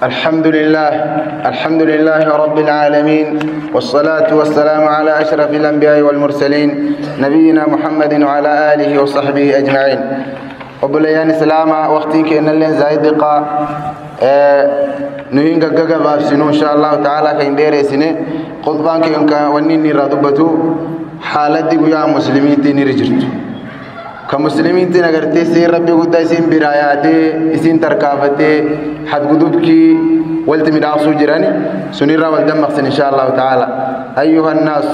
الحمد لله الحمد لله رب العالمين والصلاة والسلام على أشرف الأنبياء والمرسلين نبينا محمد وعلى آله وصحبه أجمعين. وبليان سلاما وقتين كأن اللين زايد دقا نهين ققا بافسنو إن شاء الله تعالى كين ديري سنة خطبان كين ونيني رضبتو حالة دي يا مسلمين تيني رجرتو. كمسلمين تنغرتي سير ربي قد اسين براياتي اسين تركافتي حد قدوبكي ولت من عصو جراني سنرى والدم ان شاء الله تعالى أيها الناس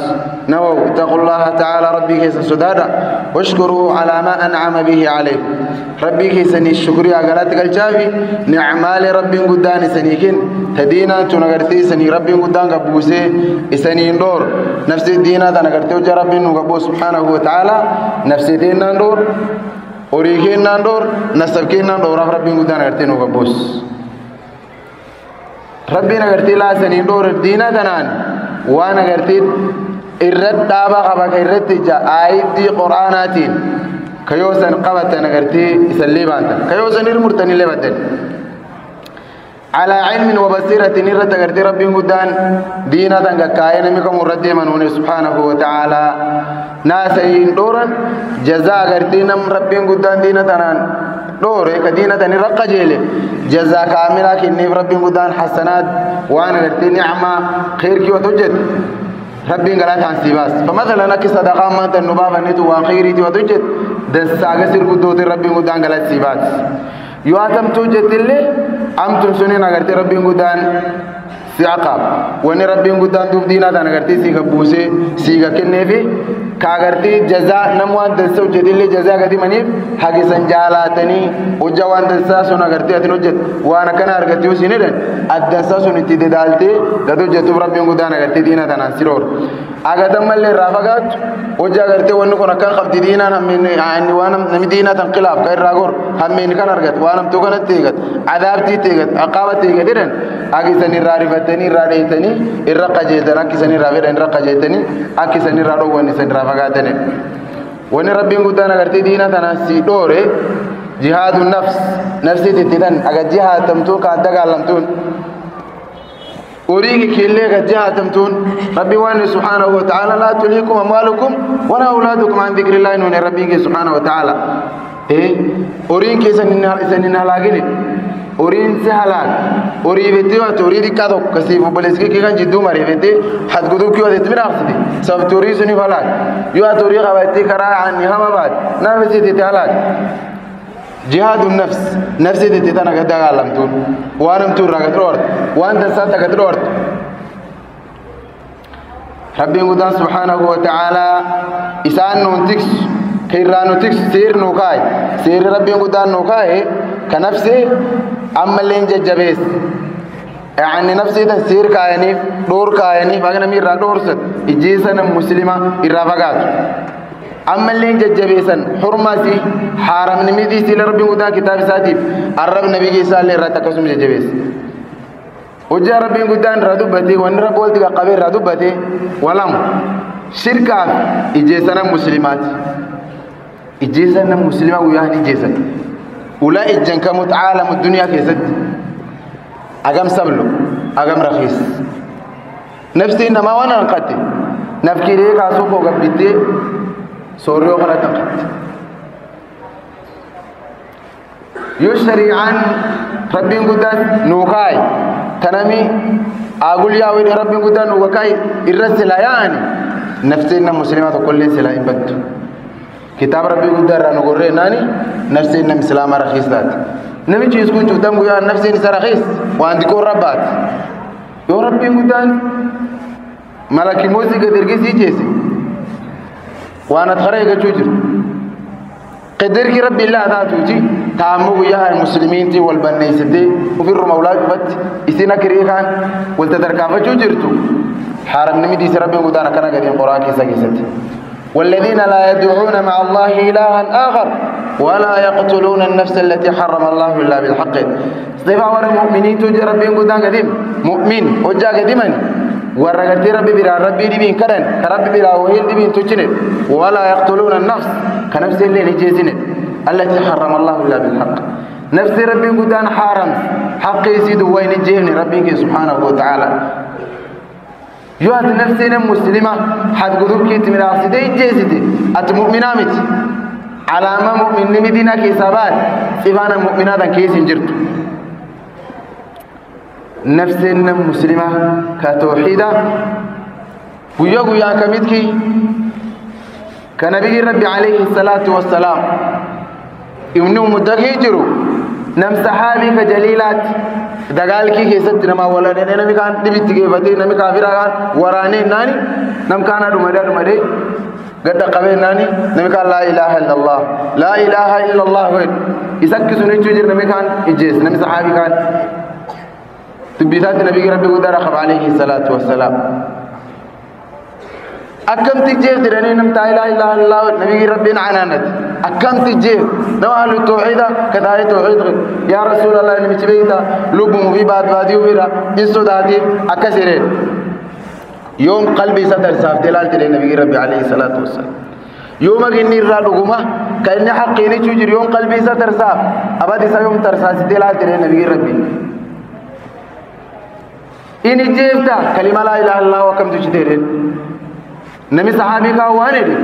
نووا اتقوا الله تعالى. ربي كيس سدادا. واشكروا على ما أنعم به عليكم. ربي كيس الشكر يا غلاتك الجافي نعمال ربي قدان سنيكين. تدينا تنغرتي سني ربي قدان قبوسي اسنين دور نفس الدينا تنغرتي وجه ربي نقبو سبحانه وتعالى. نفس دينا دور dhoor nasab kennaan dhooraaf rabbiin guddaan agartee nu qabboos rabbiin agartee laasanii dhoor diina tanaan waan agartee irratti dhaaba qaba ka irratti ija aayiddii qur'aanaatiin ka yoo san qabatan agartee isallee baantan ka yoo san irmurtanillee baddan على علم وبصيرة نرد أغرتي ربي قدان دينا تنكاين مكم رد منون سبحانه وتعالى ناسين دورا جزاء أغرتي نم ربي قدان دينا تنان دور كدينا تني رقا جيلي. جزاء كاملة كني ربي قدان حسنات. وأنا أغرتي نعمة. خير كي وتوجد ربي قالت عن سيباس. فمثلا نكي صدقاء ما تنبابا نتو وخيري وتوجد دساقة سير قدوتي ربي قدان قالت سيباس. yoo atamtuu jettillee amtun suniin agartee rabbiin guddaan si aqaab wanni rabbiin guddaan duuf diinaa ta'an agartee siiga buusee siiga kenneefi ka agartee jazaa nam waan dansa hojjetillee jazaa gadimaniif hagisan jaalaatanii hojja waan dansaa sun agartee atin hojjet waan akkana argattee usin jedhan addansaa sun itti dedaaltee gad hojjettuuf rabbiin guddaan agartee diinaa tanaan si dhoor agatan mallee irraa fagaattu hojja agartee wanni kun akkan qabdi diinaan hammeenni waan nami diinaa tan qilaaf ka irraa gor hammeenni kan argat waan amtuu kanatti eegat adaabtiitti eegat aqaabatti eegat jedhan akisan irraa rifatanii irraa dheeytanii irra qajeeltan akkisan irraa fedhan irra qajeeltanii akkisan irraa dhowwan isan irraa fagaatanii wanni rabbiin guddaan agartee diina tanaan si dhoore jihaadu nafs nafsiit itti tan aga jihaatamtuun ka dagaalamtuun أريك كله قد جاءتمتون ربي وان سبحانه وتعالى لا تليكم أموالكم ولا أولادكم عن ذكر الله إنه ربي سبحانه وتعالى إيه أريك سنين سنين هلاقين أرين سهلاك أري بيتي وتوري دي كذا كسيف وبلسك كي كان جدو مري بيتي حد قدو كيو ده تمر أخذي سب توري سني هلاك يو توري قبتي كرا عني هم بعد نعم بيتي تهلاك جهاد النفس نفسي دي تانا قد علمتون وأنا متور رغد رورت وانت سات قد رورت ربي قدان سبحانه وتعالى إسان نونتكس كيرانو تكس سير نوكاي سير ربي قدان نوكاي كنفسي أما اللي ججبيس يعني نفسي ده سير كاينيف دور كاينيف أغنى ميرا دور ست إجيسنا مسلمة إرافقات. أما اللي ججبيسن حرماتي حرام نميدي سيل ربي ودا كتاب ساتيف الرب نبي جيسا اللي راتكسم ججبيس وجا ربي قدان ردوبتي وان رب ولدك قبير ردوبتي ولم. شركة. ulaa ijjan kamutu caalama duniyaa keessatti agam sablo agam rafiis nafsiin namaa waan hanqatte nafkiree kaasuu koo gabbittee sooryoo kanatti hanqatte yoo shariicaan rabbiin guddaan nuu kaaye tanami aagul yaawedha rabbiin guddaan nuu kakaaye irra silaa yaa'ani nafsiin na muslimaa tokkollee silaa hin كتاب ربي قدان رانو قرر ناني نفسنا مسلم رخيص ذات. نمي چیز کو چوتم گویا نفسي سرخيص وان ديكو ربات. يو ربي قدان ملكي موسي قدرگي سي جيسي. وأنا تخرج جوجر قدر كي ربي الله ذاته تامو يا المسلمين تي والبنيستي وفي المولى بت. إسينا كريخان والتدركا فجوجرتو حرم نمدي ربي غدانا كان غادي القران كيسا كيست والذين لا يدعون مع الله إلها آخر ولا يقتلون النفس التي حرم الله إلا بالحق. صفا ور المؤمنين تجي ربي غدان قديم. مؤمن وجا قديما. ورغتي ربي بلا ربي دبين كدن كربي بلا وهيل دبين تجنن ولا يقتلون النفس. كنفس اللي نجيزن التي حرم الله إلا بالحق. نفس ربي قدان حرام. حقي سيد وين جيني ربي سبحانه وتعالى. يوات نفسنا مسلمة. حد قدوب كيت من عصيدي جيزتي أت مؤمنة مت علامة مؤمن مدينة كيسابات سيفانا مؤمنة كيس جرت نفسنا مسلمة. كتوحيدة. ويا ويا كمتكي كنبي ربي عليه الصلاة والسلام. ابن مدقي جرو نم صحابي كجليلات. دغالكي كيست نما ولا نمي كان دبيت كيفتي نمي كافر كان وراني ناني. نم كان دمدا دمدي قد قبي ناني نمي كان لا إله إلا الله. لا إله إلا الله وين؟ يسكسو نيجر نمي كان اجيس نمي صحابي كان. تبيتات نبي ربي قدر عليه الصلاة والسلام. أكم تجيب تراني نم لا إله إلا الله نبي ربنا عنانت أكم تجيب نو أهل التوحيد كذا توحيد يا رسول الله نبي تبيتا لب مبي بعد بعد يوبرا إنسو داتي أكسرين. يوم قلبي ستر صاف دلال تري نبي ربي عليه الصلاة والسلام. يوم أجني لقمة كأني حقيني تجري يوم قلبي ستر صاف أبدي سيوم ترساس. دلال تري نبي ربي. إني جيبتا. كلمة لا إله إلا الله وكم تجديرين wane de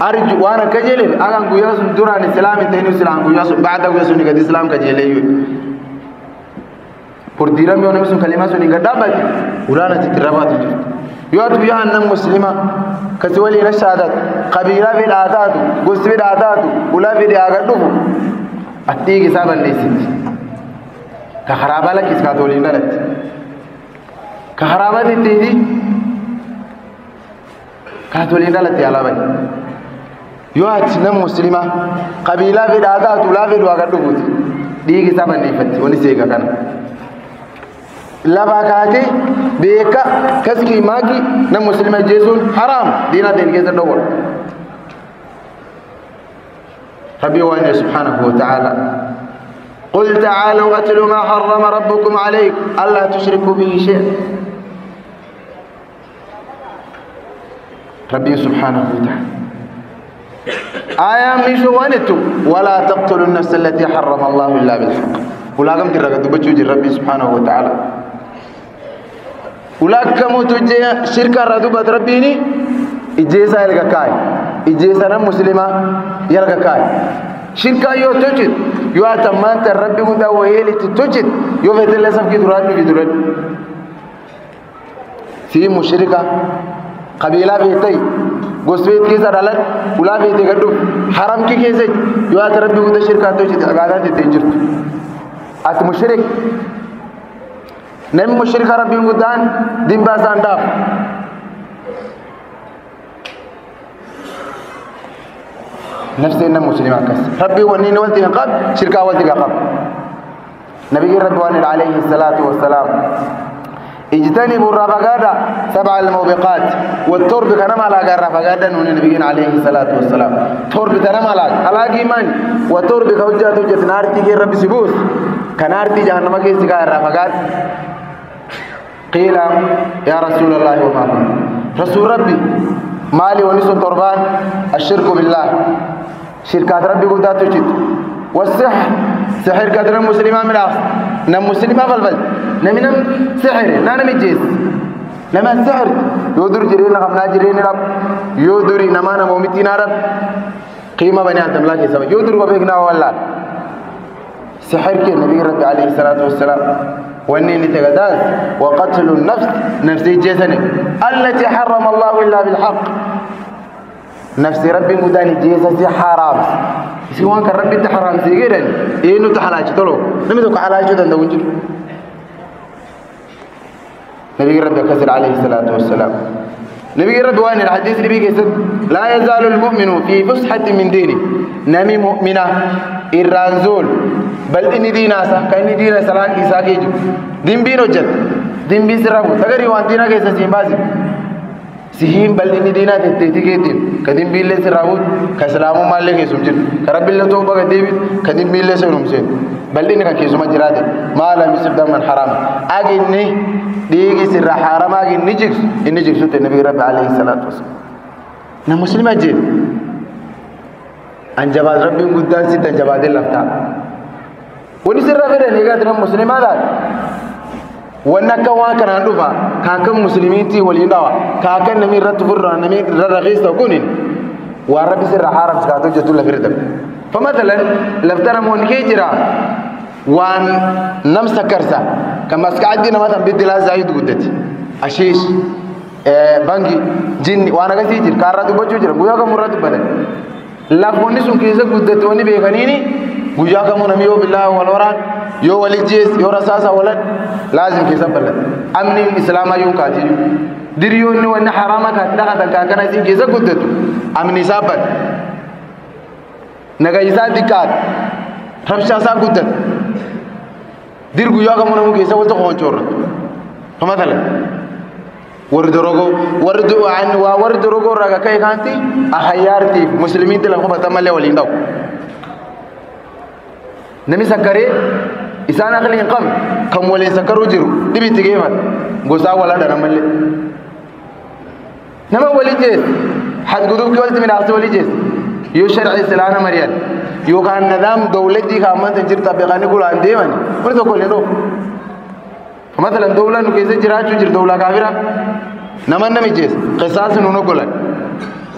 arju wana kajele aga guya sun duran islam tayni islam guya sun baada guya sun gadi islam kajele yu por diram yo nami sun kalima sun ga dabati urana titiraba tu yo atu ya annam muslima kasi wali na shahadat qabila bi dadatu gusbi dadatu ula bi aga dufu atti gi saban ne sitti ka harabala kis ka tolin dalat ka harabati tidi kaatoliin dhalatti alaabani yoo ati nam muslima qabiilaa fedha haa taatu laa fedhu haa gadhubuuti dhiigi isaa banneeffatti wani seega kana lafaa kaatee beeka kaskii maagi nam muslima jeesuun haraam diinaa ta'e keessa dhowwal ربي وأنا سبحانه وتعالى قل تعالوا أتل ما حرم ربكم عليك ألا تشركوا به شيئا ربي سبحانه وتعالى. آية ميشو وانتو ولا تقتلوا النفس التي حرم الله إلا بالحق. ولا قم ترى دبچو جي ربي سبحانه وتعالى. ولا كم تجي شركة ردوبة ربيني إجيسا يلقى كاي. إجيسا نم مسلمة يلقى كاي. شركة يو تجد يو أتمان تربي مدى ويلي تجد يو فتل لسف كي دراد بي دراد في مشركة qabiilaa beektay gosbeet keessa dhalan ulaa beete gadhuf haramki keessa yoo ati rabbi hunda shirkaatoo jirtu agaadaa teettee jirtu. Ati mushrik. Namni mushrika rabbiin guddaan dimbaa isaan dhaaf. Nafseen nam muslima akkas. Rabbii wanniin walti qab shirkaa walti qab nabiyyiin rabbi waan alayhi salaatu wassalaam. اجتنبوا الرفقادة سبع الموبقات والترب كنما لا الرفقادة نون النبي عليه الصلاة والسلام. ترب كنما لا على إيمان. والترب كوجة توجة نارتي رب سبوس كنارتي جهنم كي سكا الرفقات. قيل يا رسول الله وما رسول ربي مالي ونسو تربان الشرك بالله. شركات ربي قدات تجد. والسحر سحر كدر مسلمان من آخر نم مسلمة فالفل نمي نم سحر نا نمي جيس. نما سحر يودر جرين نغم نا جرين رب يودر نما نمومتين رب قيمة بني آدم لا كيسا يودر وبيقنا والله. سحر كي النبي رب عليه الصلاة والسلام. واني نتغداز وقتل النفس نفسي جيسني. التي حرم الله إلا بالحق. نفسي ربي مداني جيسة حرام. سيوان كان ربي تحرام سيجيرن إيه نو تحلاج تلو نمي كحلاج تلو نوجد نبي ربي كسر عليه الصلاة والسلام. نبي ربي وين الحديث نبي كسر لا يزال المؤمن في فسحة من دينه. نمي مؤمنة الرانزول بل إني دينا سا كإني دينا سلام إيسا كيجو دين بينو جد دين بي سرابو تغري وان دينا كيسا سيمبازي. Tetteetii keetiin ka dimbiillee sirraawut ka islaamummaa keessum jiru ka rabbiillee ta'uu baga deebiin ka dimbiillee seenumseen bal'inni kan keessuma jiraate maala misif damman haraam aginni dhiigi sirra harama aginni jigsu inni jigsutte nabi rabbi alayhi salaatu wasalaam na muslima jeen anjabaat rabbiin guddaan sitti anjabaatee laftaa wani sirra fedhan eegaa jiran muslimaa taate dhufa kan kan muslimiitii waliin dhawa kan akka namni irratti furra namni irra raqiisa kunin waan rabbi sirra haaramsi kaatoo jettu lafirra dabde famatalan lafta namoonni kee jira waan nam sakkarsa kan maskaaddi nama tan biddilaa zaayid guddate ashiish bangi jinni waan akkasii jira kaarraa dubbachuu jira guyyaa kamuu irraa dubbatan lafoonni sun keessa guddate wanni beekaniini guyyaa kamuu namni yoo billaa wal waraan yoo wali jees yoo rasaasa walan laazim keessa bal'ata amni islaamaa yoo kaatiyyuu diriyoonni wanni haraama kaati dhaqatan kan akkana isin keessa guddatu amni isaa bad naga isaa xiqqaat rabshaa isaa guddata dir guyyaa kamuu namuu keessa wal tokko honcoorratu famatalan warri dorogoo warri waa warri dorogoo irraa akka ka'e kaanti ahayyaartiif muslimiinti lafa qubatan malee waliin dhawu nami sakkaree isaan akli hin qabne kan waliin sakkaruu jiru dhibitti geeffat gosaa walaadha namallee nama wali jees hadgudubkii walitti midhaafte wali jees yoo sharci islaana mari'an yookaan nadaam dawladii ka ammanta jirta beekanii gulaan deeman wani tokko waliin dhufu مثلا دولة نكيسة جراچو جر دولة كافرة نمان نمي جيس قصاص نونو قلن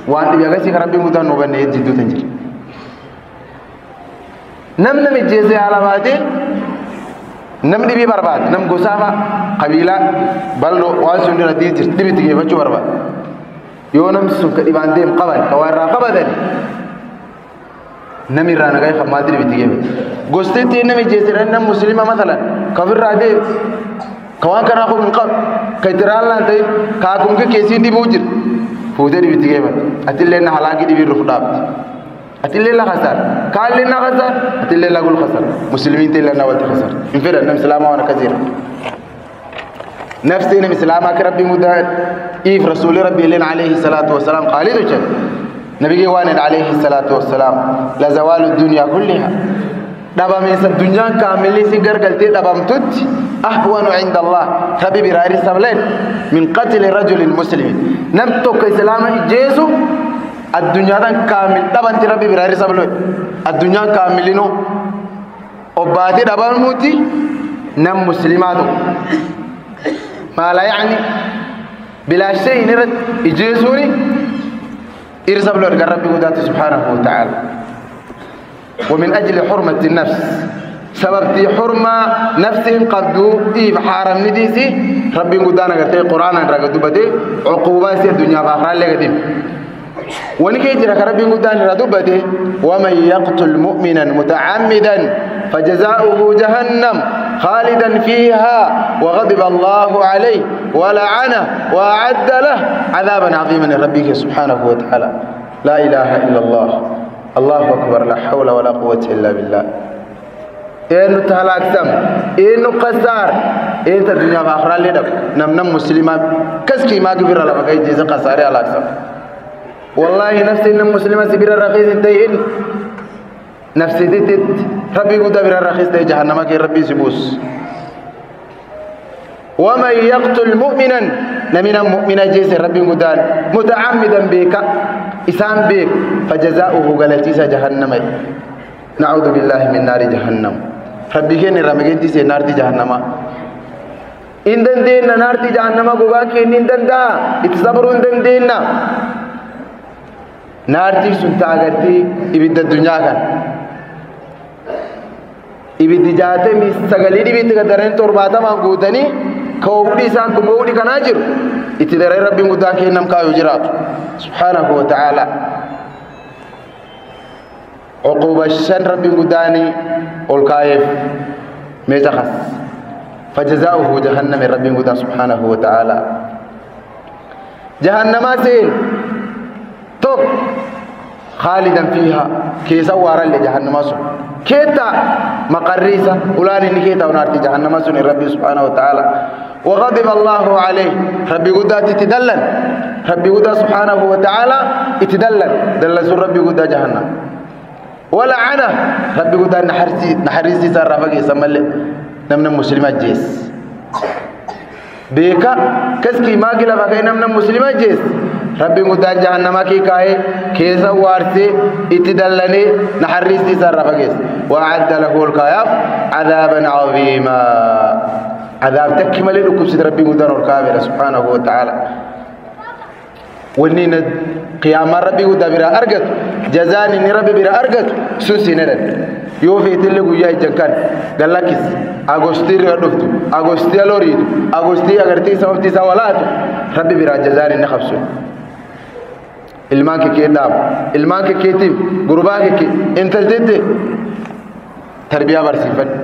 وان بيغا سي ربي مدان نوبن نيت جدو تنجر نم نمي جيس على باتي نم دي بي برباد نم غسافا قبيلة بلو وان سن دي جر دي بي تيجي بچو برباد يو نم سن كدي بانديم قبل كوارا قبدني نمي رانا غاي خماتي دي بي تيجي غستي تي نمي جيس نم مسلمة مثلا كفر رادي kawaan kanaa kun hin qabu ka itiraan laan ta'in kaakumka keessiin dhibuu jira fuutee dhibitti geeffate atillee na halaakii dhibii rufu dhaabti atillee la khasar kaallee na khasar atillee la gul khasar muslimiin tillee na walti khasar hin fedhan nam islaamaa waan akkas jira nafsi nam islaamaa ka rabbii muddaa iif rasuuli rabbii illeen alayhi salaatu wasalaam qaalidu jira nabigee waan alayhi salaatu wasalaam la zawaalu dunyaa kullihaa dhabameessa addunyaan kaamilli si gargaltee dhabamtutti ahwanu cinda allah rabbi biraa irrisableen min qatli rajulin muslimin nam tokko islaama ijjeesu addunyaadhaan kaamil dhabanti rabbi biraa irrisableen addunyaan kaamilino obbaatee dhabamuuti nam muslimaa tokko maala yacni bilaa shayin irratti ijjeesuuni irrisableen gar rabbi gudaatti subhaanahu wa ta'ala ومن أجل حرمة النفس. سببتي حرمة نفس قبدو إيه حرم نديسي. ربي قدانا قرتي قرآن رقا دبتي عقوبات الدنيا بآخرى اللي قديم. ونكي جرك ربي قدانا دبتي ومن يقتل مؤمنا متعمدا فجزاؤه جهنم خالدا فيها وغضب الله عليه ولعنه وأعد له عذابا عظيما. ربك سبحانه وتعالى. لا إله إلا الله. الله أكبر لا حول ولا قوة إلا بالله. إنه تهلاك سم إنه قصار إنت الدنيا بآخرة لدب نم نم مسلمات كسكي ما كبير لما كي جيزة قصاري على أكسم والله نفسي نم مسلمة سبير الرخيص انتهين نفسي تتت ربي قد بير الرخيص ومن يقتل مؤمنا نمنا مؤمنا جيس ربي قدان متعمدا بك إسان بك فجزاؤه غلطيس جهنم. نعوذ بالله من نار جهنم. ربي كين رمجين تيسي نار جهنم. إن دن دين نار جهنم غوغا كين إن دن دا اتصبروا إن دن دين. نار دي سنتا أغرتي إبدا الدنيا كان. ibiddi jaatami sagalee dhibiitti gadareen torbaatamaan guutanii ka obdhi isaan kun obdhi kanaa jiru itti daree rabbiin guddaan kennam kaayuu jiraatu subhaanahu wa ta'ala. عقوبة الشن رب قداني والكايف ميتخس فجزاؤه جهنم رب قدان سبحانه وتعالى جهنم سين توك خالدا فيها كيسا وارا لجهنم سن كيتا مقريسا أولاني نكيتا ونارتي جهنم سن ربي سبحانه وتعالى وغضب الله عليه. ربي قدا تتدلل ربي قدا سبحانه وتعالى اتدلل دلل ربي قدا جهنم. ولعنه. ربي قد نحرسي نحرسي سار رفقي سمال نمنا مسلمات جيس بيكا كسكي ما قلا فقي نمنا مسلمات جيس guddaan jahannama kii kaa'ee keessa waarsee itti dallanee naxarriisti isarra fageesse وأعد له الكاياف عذابا عظيما. عذاب تكي ملي لكبسة ربي قدان الكامل سبحانه وتعالى. ونين قيام ربي قدان برا أرقت جزاني ني ربي برا أرقت سوسي نرد. يوفي تلي قويا جنكان. قال لكس أغسطي ردفتو أغسطي لوريدو أغسطي أغرتي سوفتي سوالاتو. ربي برا جزاني ilmaan kee kee dhaab ilmaan kee keetiif gurbaa kee kee intaltette tarbiyaa barsiifadhu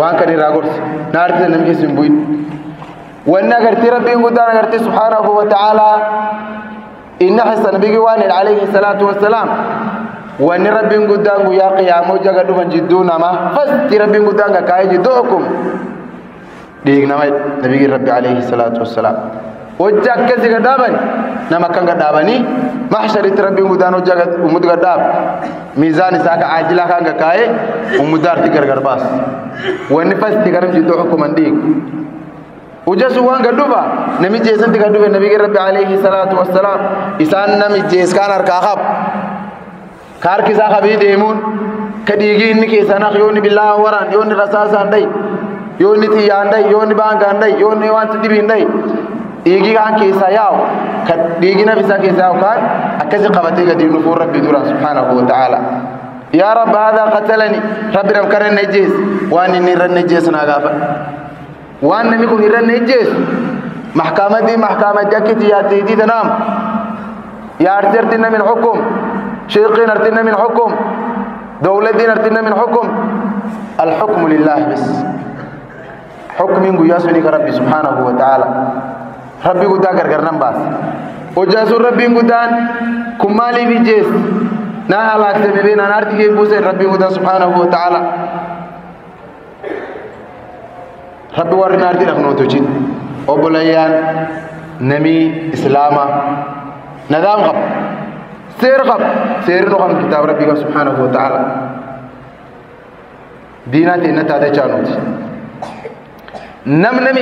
waan kan irraa gorsi naartisa namni keessa hin bu'in wanni agartii rabbiin guddaan agartii subhaanahu wa ta'aalaa inni xisa nabigi waan jedhe alayhi salaatu wassalaam wanni rabbiin guddaan guyyaa qiyaamoo jaga dhufan jidduu namaa fasti rabbiin guddaan kakkaa'ee jidduu okkum dhiignama nabiyyi rabbi alayhi salaatu wassalaam hojja akkasii gadhaaban nama akkan gadhaabanii maxsharitti rabbiin guddaan hojja ummud gadhaab miizaan isaa ka aajilaa kan kakkaa'ee ummudaarti gargar baas wanni fasti karam jidduu hukuman dhiig hojja sun waan gadhufa nami jeesanti gadhufe nabiyyi rabbi alayhi salaatu wassalaam isaan nami jees kaan harkaa qab ka harki isaa qabii deemuun ka dhiigii inni keessaa naq yoonni billaa waraan yoonni rasaasaan dhayi yoonni xiyyaan dhayi yoonni baangaan dhayi yoonni wanti dhibiin dhayi dhiigii kaan keessaa yaa'u ka dhiigii nafisaa keessaa yaa'u kaan akkasi qabatee gadi dhufuu rabbi dura subhaanahu wa ta'ala yaa rabba haadaa qatalani rabbi nam kana najjees waan inni irra najjees naa gaafa waan namni kun irra najjees maxkamatii maxkamadii akkiti yaatteetii tanaam yaa arti artinna min xukum sheeqiin artinna min xukum dowladiin artinna min xukum ربي قد غرغر نمباس وجاسو ربي قدان كمالي في جيس نا هلاك سمبين أنا ارتي بوسين ربي قد سبحانه وتعالى ربي ورنا ارتي رخنو توجين وبليان نمي اسلاما نظام غب سير غب سير نغم كتاب ربي سبحانه وتعالى ديناتي نتا تشانوتي نم نم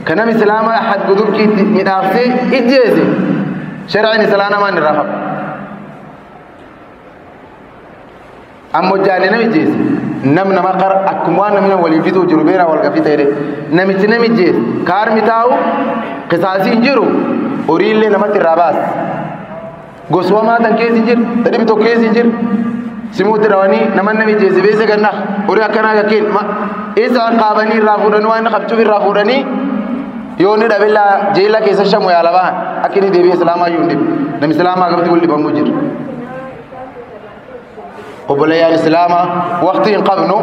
إجيسي كنم إسلام أحد قدوب كي مدافسي إجيسي شرع إسلام ما نرحب أمو جالي نم إجيسي نم نم قر أكموان نم ولي فيتو جروبينا والقفي تيري نم إتنم إجيس كار متاو قصاصي انجرو أوريل لي نمت الراباس. قصوى ما تنكيس انجر تدبي تو انجر simuutti dhawanii nama nami jeesi beese ganna horii akkanaa gakkeen isa qaabanii irraa fuudhanii waan qabchuuf irraa fuudhanii yoo inni dhabellaa jeela keessa shamu yaala bahan akka inni deebi'ee islaamaa iyyuu hin dhibu namni islaamaa qabatti wal dhibamuu jira obboleeyyaan islaamaa waqtii hin qabnu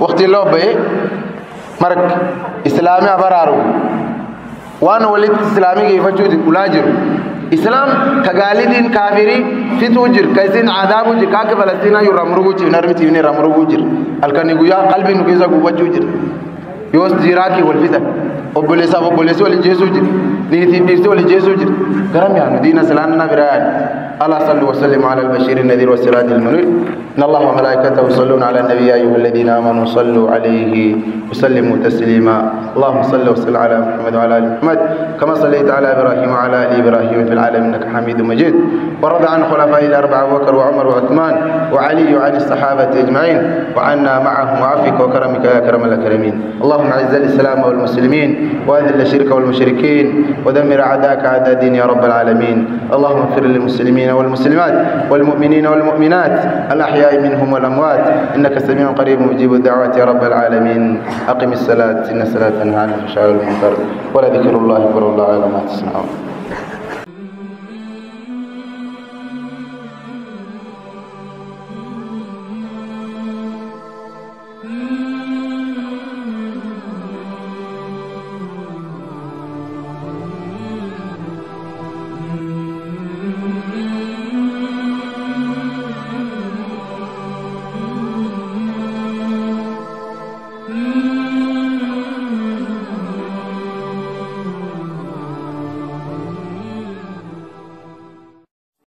waqtiin loo ba'e mark islaamii baraaru waan walitti islaamii geeffachuuti ulaa jiru islam kagaalidin kaafiri fituu jir ka isin cadaabu jir ka akka falastinaa yoo ramruguu jir narmiti inni ramruguu jir halkani guyyaa qalbii nu keessa gubbachuu jir fitan obboleessaaf obboleessi wal jeesuu jir. Niitiif dhiirsi wal jeesuu jir. Garam yaanu diina islaamna biraa yaani الله صل وسلم على البشير النذير والسراج المنير ان الله وملائكته يصلون على النبي يا ايها الذين امنوا صلوا عليه وسلموا تسليما اللهم صل وسلم على محمد وعلى ال محمد كما صليت على إبراهيم وعلى ال إبراهيم في العالمين انك حميد مجيد ورضى عن خلفاء الأربعة ابو بكر وعمر وعثمان وعلي وعن الصحابة أجمعين وعنا معهم وعفك وكرمك يا أكرم الأكرمين. اللهم أعز الإسلام والمسلمين وأذل الشرك والمشركين ودمر أعداءك أعداء الدين يا رب العالمين. اللهم اغفر للمسلمين والمسلمات والمؤمنين والمؤمنات الأحياء منهم والأموات. إنك سميع قريب مجيب الدعوات يا رب العالمين. أقم الصلاة إن الصلاة تنهى عن الفحشاء والمنكر. ولذكر الله أكبر والله أعلم ما تصنعون.